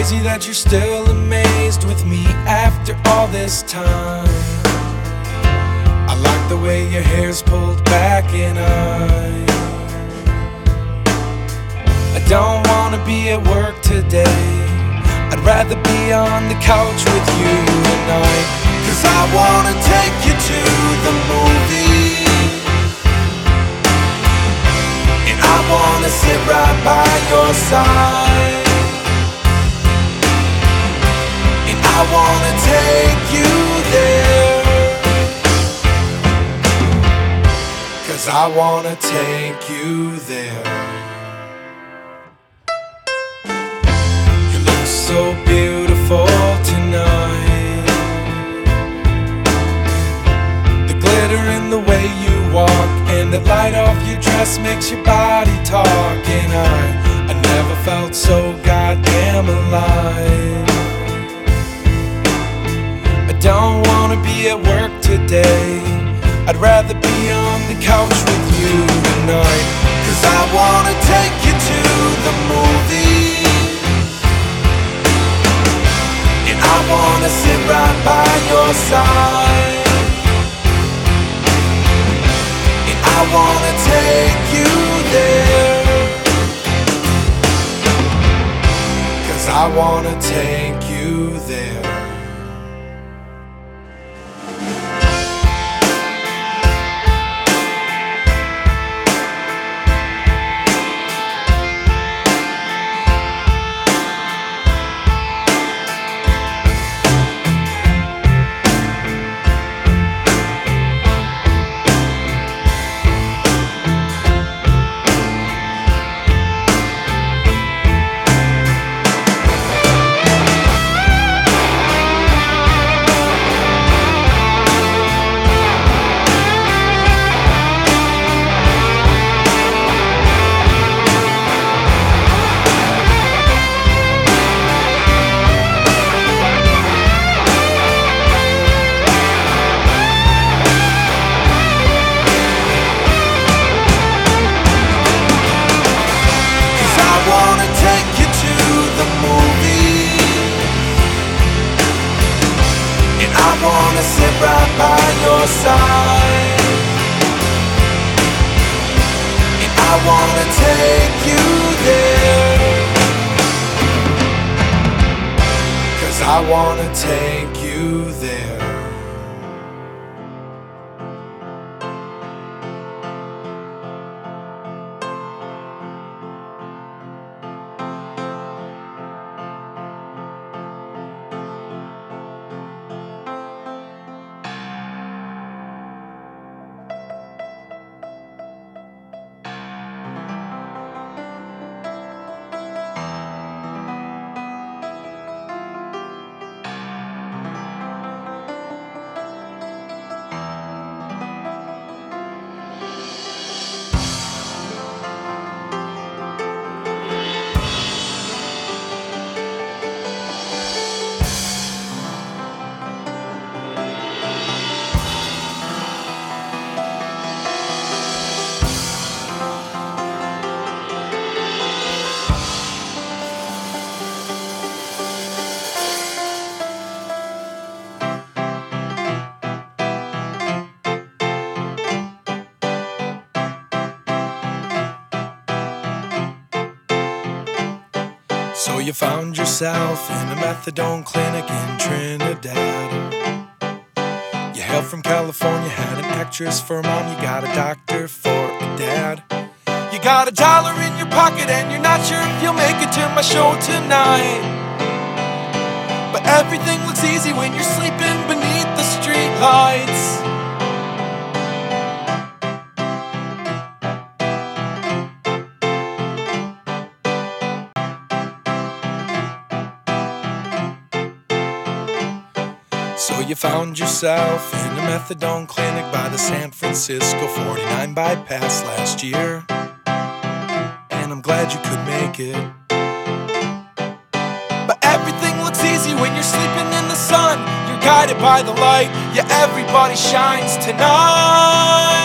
that you're still amazed with me after all this time. I like the way your hair's pulled back and I. I don't wanna be at work today. I'd rather be on the couch with you tonight. Cause I wanna take you to the movie. And I wanna sit right by your side. I wanna take you there. You look so beautiful tonight. The glitter in the way you walk and the light off your dress makes your body talk. And I, I never felt so goddamn alive. I don't wanna be at work today. I'd rather be on the couch And I wanna take you there. Cause I wanna take you there. I wanna take you there. Cause I wanna take you there. So you found yourself in a methadone clinic in Trinidad. You hail from California, had an actress for a mom, you got a doctor for a dad. You got a dollar in your pocket and you're not sure if you'll make it to my show tonight. But everything looks easy when you're sleeping beneath the streetlights. So you found yourself in a methadone clinic by the San Francisco 49 bypass last year. And I'm glad you could make it. But everything looks easy when you're sleeping in the sun. You're guided by the light. Yeah, everybody shines tonight.